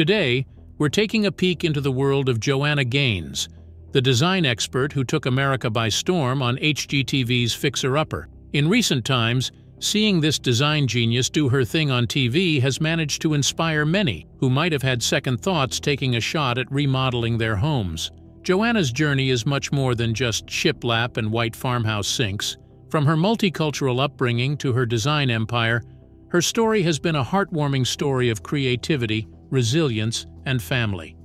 Today, we're taking a peek into the world of Joanna Gaines, the design expert who took America by storm on HGTV's Fixer Upper. In recent times, seeing this design genius do her thing on TV has managed to inspire many who might have had second thoughts taking a shot at remodeling their homes. Joanna's journey is much more than just shiplap and white farmhouse sinks. From her multicultural upbringing to her design empire, her story has been a heartwarming story of creativity, resilience, and family.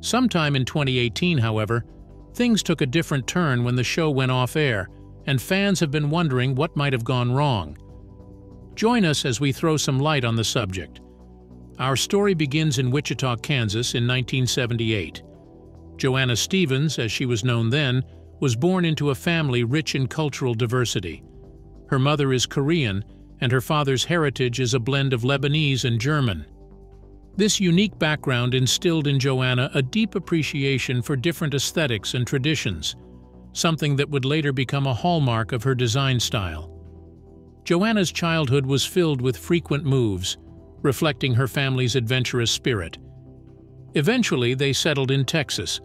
Sometime in 2018, however, things took a different turn when the show went off air, and fans have been wondering what might have gone wrong. Join us as we throw some light on the subject. Our story begins in Wichita, Kansas in 1978. Joanna Stevens, as she was known then, was born into a family rich in cultural diversity. Her mother is Korean, and her father's heritage is a blend of Lebanese and German. This unique background instilled in Joanna a deep appreciation for different aesthetics and traditions, something that would later become a hallmark of her design style. Joanna's childhood was filled with frequent moves, reflecting her family's adventurous spirit. Eventually, they settled in Texas,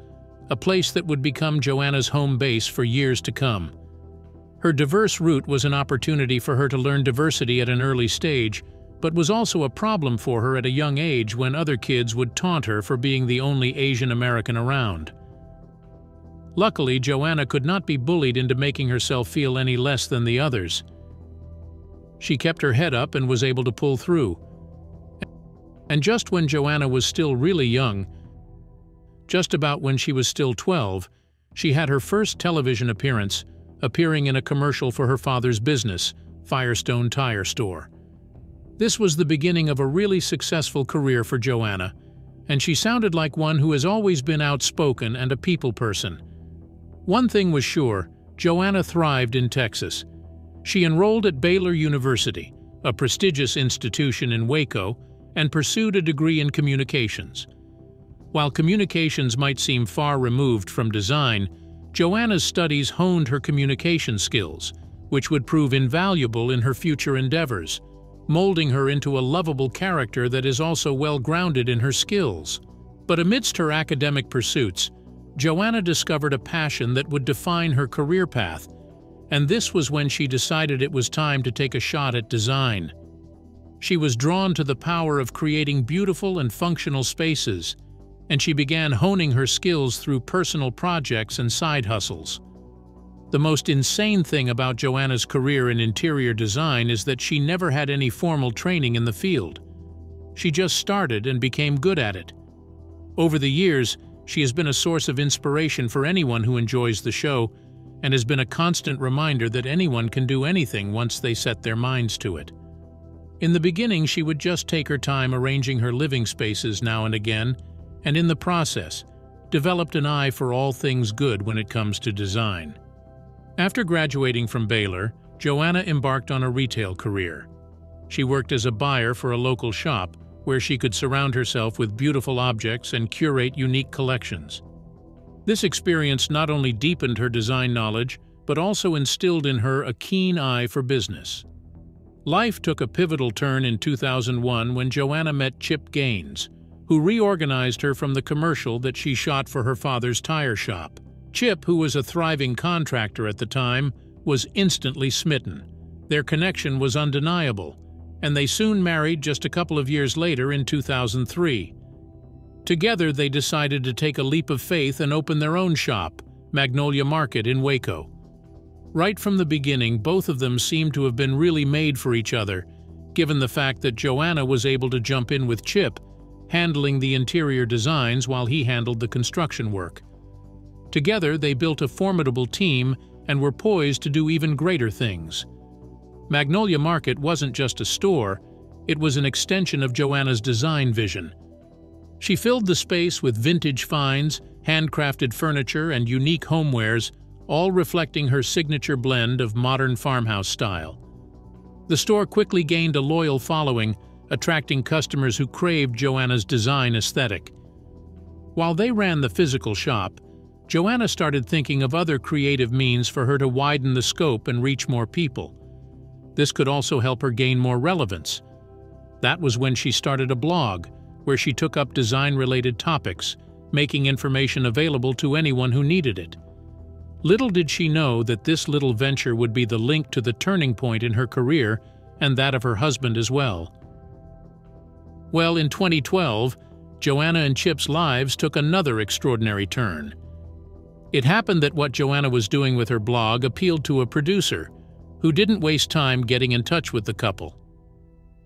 a place that would become Joanna's home base for years to come. Her diverse route was an opportunity for her to learn diversity at an early stage, but was also a problem for her at a young age when other kids would taunt her for being the only Asian American around. Luckily, Joanna could not be bullied into making herself feel any less than the others. She kept her head up and was able to pull through. And just when Joanna was still really young, just about when she was still 12, she had her first television appearance, appearing in a commercial for her father's business, Firestone Tire Store. This was the beginning of a really successful career for Joanna, and she sounded like one who has always been outspoken and a people person. One thing was sure, Joanna thrived in Texas. She enrolled at Baylor University, a prestigious institution in Waco, and pursued a degree in communications. While communications might seem far removed from design, Joanna's studies honed her communication skills, which would prove invaluable in her future endeavors, molding her into a lovable character that is also well grounded in her skills. But amidst her academic pursuits, Joanna discovered a passion that would define her career path, and this was when she decided it was time to take a shot at design. She was drawn to the power of creating beautiful and functional spaces, and she began honing her skills through personal projects and side hustles. The most insane thing about Joanna's career in interior design is that she never had any formal training in the field. She just started and became good at it. Over the years, she has been a source of inspiration for anyone who enjoys the show and has been a constant reminder that anyone can do anything once they set their minds to it. In the beginning, she would just take her time arranging her living spaces now and again and in the process, developed an eye for all things good when it comes to design. After graduating from Baylor, Joanna embarked on a retail career. She worked as a buyer for a local shop where she could surround herself with beautiful objects and curate unique collections. This experience not only deepened her design knowledge, but also instilled in her a keen eye for business. Life took a pivotal turn in 2001 when Joanna met Chip Gaines, who reorganized her from the commercial that she shot for her father's tire shop. Chip, who was a thriving contractor at the time, was instantly smitten. Their connection was undeniable, and they soon married just a couple of years later in 2003. Together, they decided to take a leap of faith and open their own shop, Magnolia Market in Waco. Right from the beginning, both of them seemed to have been really made for each other, given the fact that Joanna was able to jump in with Chip handling the interior designs while he handled the construction work. Together, they built a formidable team and were poised to do even greater things. Magnolia Market wasn't just a store, it was an extension of Joanna's design vision. She filled the space with vintage finds, handcrafted furniture, and unique homewares, all reflecting her signature blend of modern farmhouse style. The store quickly gained a loyal following, attracting customers who craved Joanna's design aesthetic. While they ran the physical shop, Joanna started thinking of other creative means for her to widen the scope and reach more people. This could also help her gain more relevance. That was when she started a blog, where she took up design-related topics, making information available to anyone who needed it. Little did she know that this little venture would be the link to the turning point in her career and that of her husband as well. Well, in 2012, Joanna and Chip's lives took another extraordinary turn. It happened that what Joanna was doing with her blog appealed to a producer, who didn't waste time getting in touch with the couple.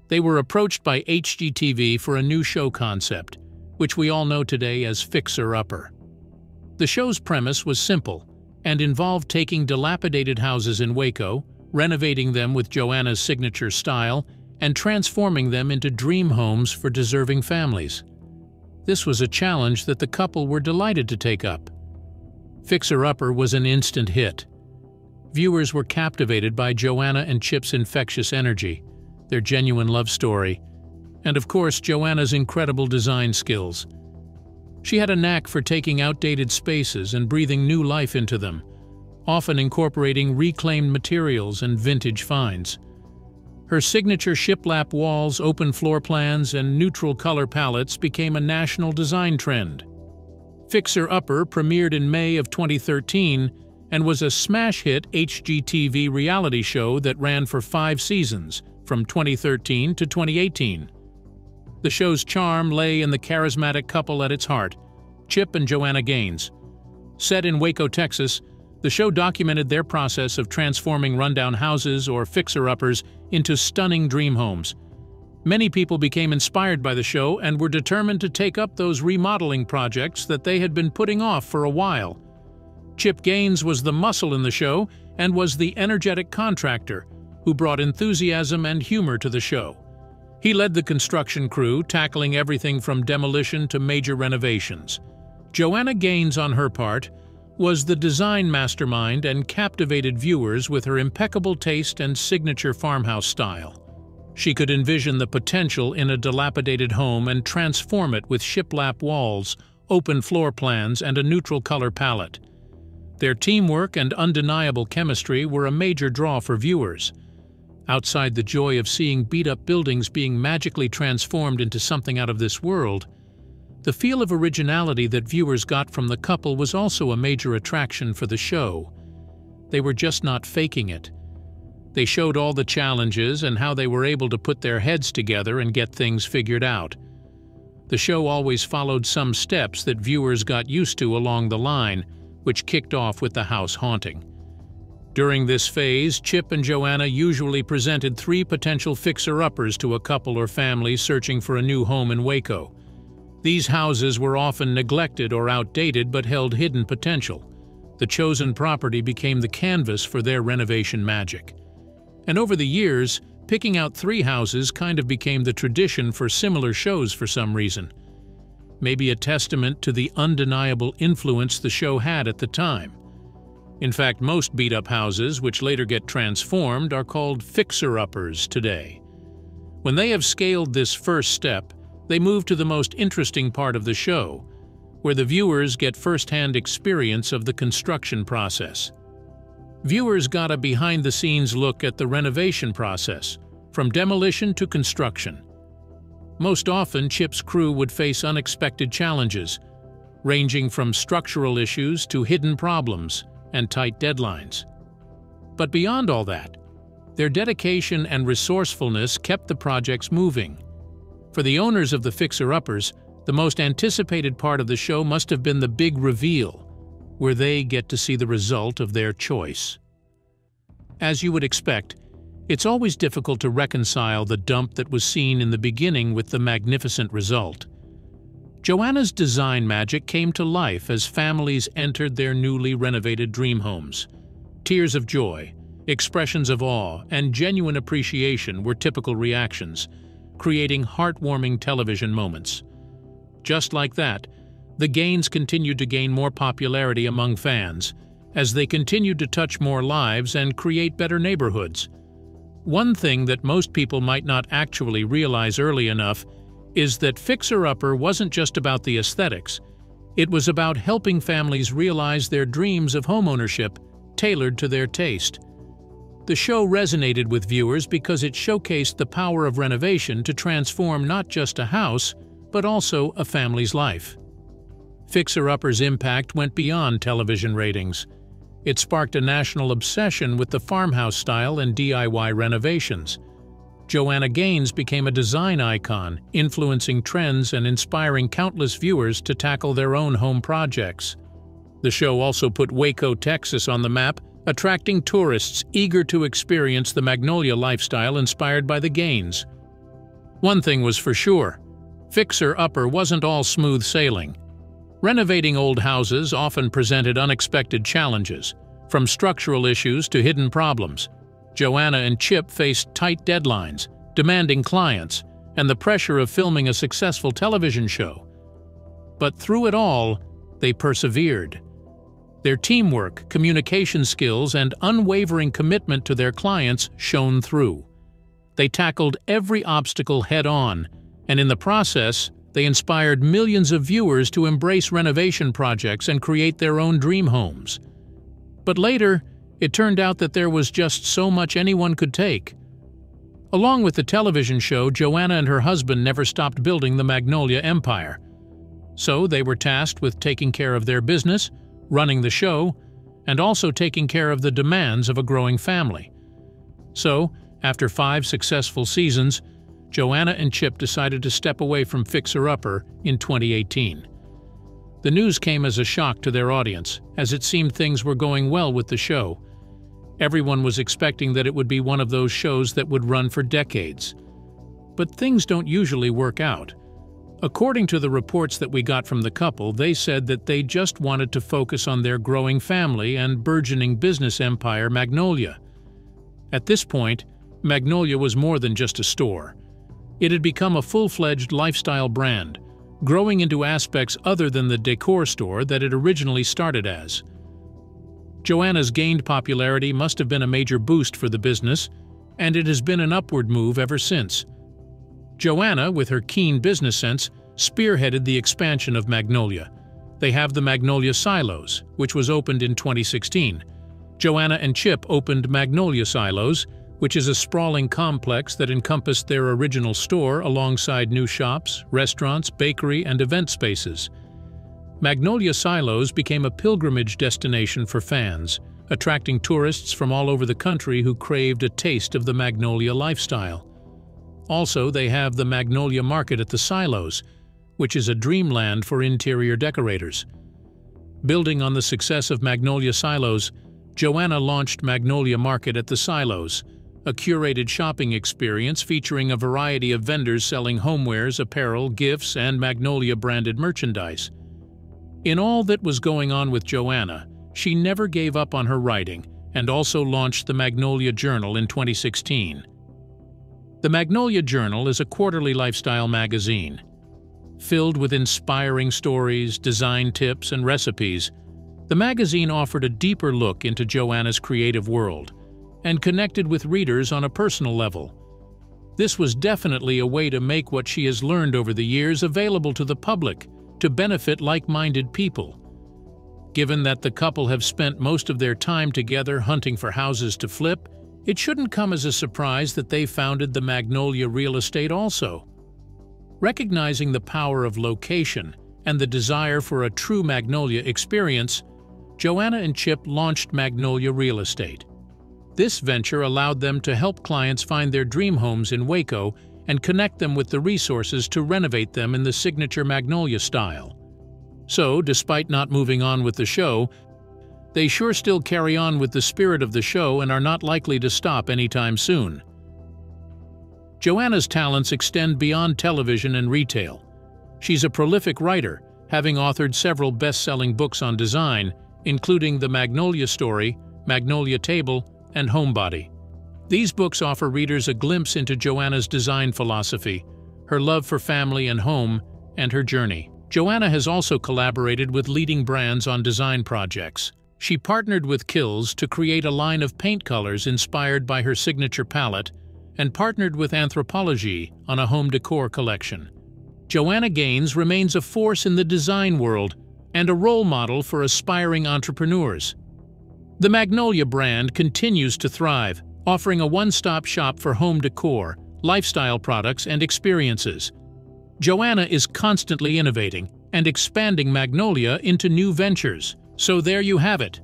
They were approached by HGTV for a new show concept, which we all know today as Fixer Upper. The show's premise was simple and involved taking dilapidated houses in Waco, renovating them with Joanna's signature style, and transforming them into dream homes for deserving families. This was a challenge that the couple were delighted to take up. Fixer Upper was an instant hit. Viewers were captivated by Joanna and Chip's infectious energy, their genuine love story, and of course Joanna's incredible design skills. She had a knack for taking outdated spaces and breathing new life into them, often incorporating reclaimed materials and vintage finds. Her signature shiplap walls, open floor plans, and neutral color palettes became a national design trend. Fixer Upper premiered in May of 2013 and was a smash hit HGTV reality show that ran for five seasons, from 2013 to 2018. The show's charm lay in the charismatic couple at its heart, Chip and Joanna Gaines. Set in Waco, Texas, the show documented their process of transforming rundown houses or fixer-uppers into stunning dream homes. Many people became inspired by the show and were determined to take up those remodeling projects that they had been putting off for a while. Chip Gaines was the muscle in the show and was the energetic contractor who brought enthusiasm and humor to the show. He led the construction crew, tackling everything from demolition to major renovations. Joanna Gaines, on her part, was the design mastermind and captivated viewers with her impeccable taste and signature farmhouse style. She could envision the potential in a dilapidated home and transform it with shiplap walls, open floor plans, and a neutral color palette. Their teamwork and undeniable chemistry were a major draw for viewers. Outside the joy of seeing beat-up buildings being magically transformed into something out of this world, the feel of originality that viewers got from the couple was also a major attraction for the show. They were just not faking it. They showed all the challenges and how they were able to put their heads together and get things figured out. The show always followed some steps that viewers got used to along the line, which kicked off with the house haunting. During this phase, Chip and Joanna usually presented three potential fixer-uppers to a couple or family searching for a new home in Waco. These houses were often neglected or outdated but held hidden potential. The chosen property became the canvas for their renovation magic. And over the years, picking out three houses kind of became the tradition for similar shows for some reason. Maybe a testament to the undeniable influence the show had at the time. In fact, most beat-up houses, which later get transformed, are called fixer-uppers today. When they have scaled this first step, they move to the most interesting part of the show, where the viewers get first-hand experience of the construction process. Viewers got a behind-the-scenes look at the renovation process, from demolition to construction. Most often, Chip's crew would face unexpected challenges, ranging from structural issues to hidden problems and tight deadlines. But beyond all that, their dedication and resourcefulness kept the projects moving. For the owners of the fixer-uppers, the most anticipated part of the show must have been the big reveal, where they get to see the result of their choice. As you would expect, it's always difficult to reconcile the dump that was seen in the beginning with the magnificent result. Joanna's design magic came to life as families entered their newly renovated dream homes. Tears of joy, expressions of awe, and genuine appreciation were typical reactions, creating heartwarming television moments. Just like that, the Gaines continued to gain more popularity among fans as they continued to touch more lives and create better neighborhoods. One thing that most people might not actually realize early enough is that Fixer Upper wasn't just about the aesthetics. It was about helping families realize their dreams of homeownership, tailored to their taste. The show resonated with viewers because it showcased the power of renovation to transform not just a house, but also a family's life. Fixer Upper's impact went beyond television ratings. It sparked a national obsession with the farmhouse style and DIY renovations. Joanna Gaines became a design icon, influencing trends and inspiring countless viewers to tackle their own home projects. The show also put Waco, Texas on the map, attracting tourists eager to experience the Magnolia lifestyle inspired by the Gaines. One thing was for sure, Fixer Upper wasn't all smooth sailing. Renovating old houses often presented unexpected challenges, from structural issues to hidden problems. Joanna and Chip faced tight deadlines, demanding clients, and the pressure of filming a successful television show. But through it all, they persevered. Their teamwork, communication skills, and unwavering commitment to their clients shone through. They tackled every obstacle head-on, and in the process, they inspired millions of viewers to embrace renovation projects and create their own dream homes. But later, it turned out that there was just so much anyone could take. Along with the television show, Joanna and her husband never stopped building the Magnolia empire. So they were tasked with taking care of their business, running the show, and also taking care of the demands of a growing family. So, after five successful seasons, Joanna and Chip decided to step away from Fixer Upper in 2018. The news came as a shock to their audience, as it seemed things were going well with the show. Everyone was expecting that it would be one of those shows that would run for decades. But things don't usually work out. According to the reports that we got from the couple, they said that they just wanted to focus on their growing family and burgeoning business empire, Magnolia. At this point, Magnolia was more than just a store. It had become a full-fledged lifestyle brand, growing into aspects other than the decor store that it originally started as. Joanna's gained popularity must have been a major boost for the business, and it has been an upward move ever since. Joanna, with her keen business sense, spearheaded the expansion of Magnolia. They have the Magnolia Silos, which was opened in 2016. Joanna and Chip opened Magnolia Silos, which is a sprawling complex that encompassed their original store alongside new shops, restaurants, bakery, and event spaces. Magnolia Silos became a pilgrimage destination for fans, attracting tourists from all over the country who craved a taste of the Magnolia lifestyle. Also, they have the Magnolia Market at the Silos, which is a dreamland for interior decorators. Building on the success of Magnolia Silos, Joanna launched Magnolia Market at the Silos, a curated shopping experience featuring a variety of vendors selling homewares, apparel, gifts, and Magnolia-branded merchandise. In all that was going on with Joanna, she never gave up on her writing and also launched the Magnolia Journal in 2016. The Magnolia Journal is a quarterly lifestyle magazine. Filled with inspiring stories, design tips, and recipes, the magazine offered a deeper look into Joanna's creative world, and connected with readers on a personal level. This was definitely a way to make what she has learned over the years available to the public to benefit like-minded people. Given that the couple have spent most of their time together hunting for houses to flip, it shouldn't come as a surprise that they founded the Magnolia Real Estate also. Recognizing the power of location and the desire for a true Magnolia experience, Joanna and Chip launched Magnolia Real Estate. This venture allowed them to help clients find their dream homes in Waco and connect them with the resources to renovate them in the signature Magnolia style. So, despite not moving on with the show, they sure still carry on with the spirit of the show and are not likely to stop anytime soon. Joanna's talents extend beyond television and retail. She's a prolific writer, having authored several best-selling books on design, including The Magnolia Story, Magnolia Table, and Homebody. These books offer readers a glimpse into Joanna's design philosophy, her love for family and home, and her journey. Joanna has also collaborated with leading brands on design projects. She partnered with KILZ to create a line of paint colors inspired by her signature palette and partnered with Anthropologie on a home decor collection. Joanna Gaines remains a force in the design world and a role model for aspiring entrepreneurs. The Magnolia brand continues to thrive, offering a one-stop shop for home decor, lifestyle products, and experiences. Joanna is constantly innovating and expanding Magnolia into new ventures. So there you have it.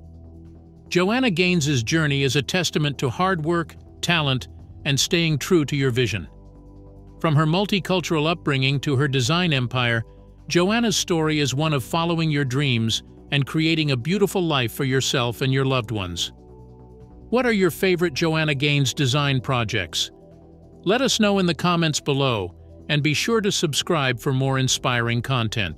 Joanna Gaines' journey is a testament to hard work, talent, and staying true to your vision. From her multicultural upbringing to her design empire, Joanna's story is one of following your dreams and creating a beautiful life for yourself and your loved ones. What are your favorite Joanna Gaines design projects? Let us know in the comments below, and be sure to subscribe for more inspiring content.